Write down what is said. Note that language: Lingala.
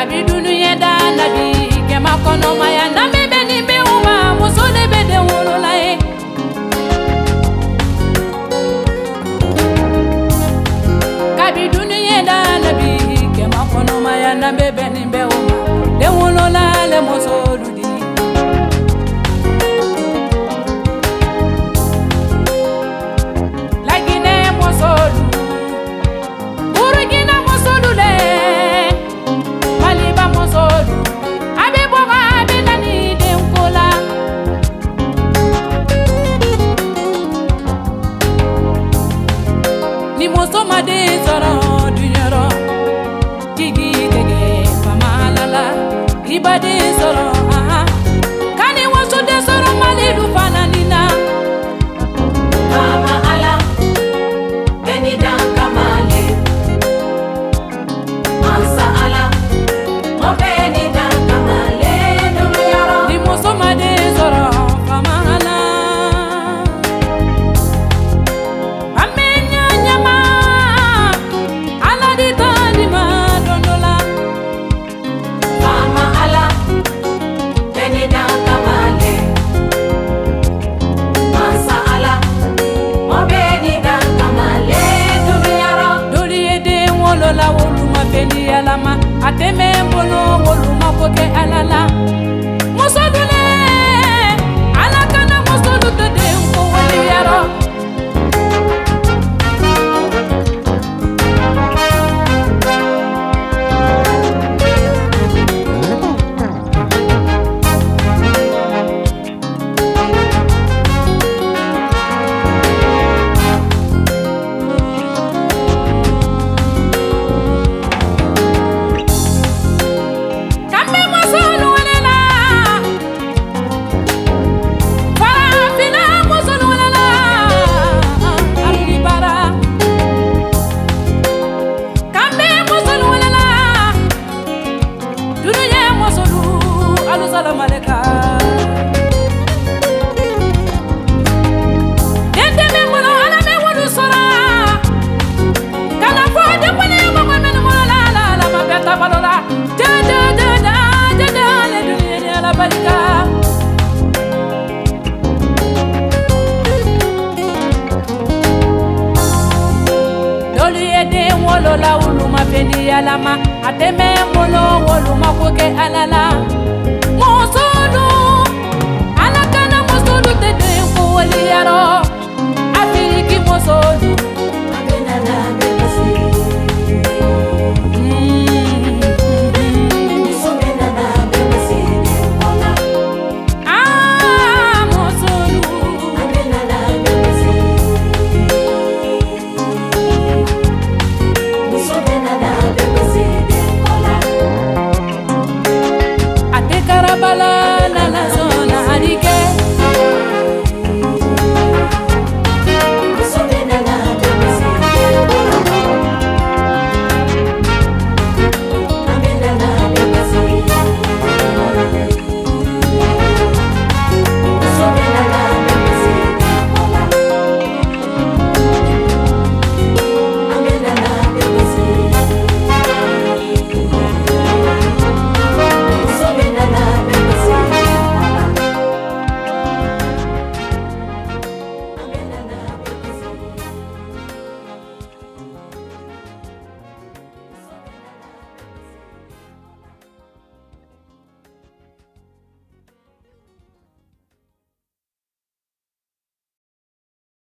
kabi dunu ye da labi kɛmɛ kɔnɔ ribade alone. ateli alama atemembo no woluma poke alala wolola wuluma feni yalama a tɛmɛ n bolo woluma ko kɛ ala la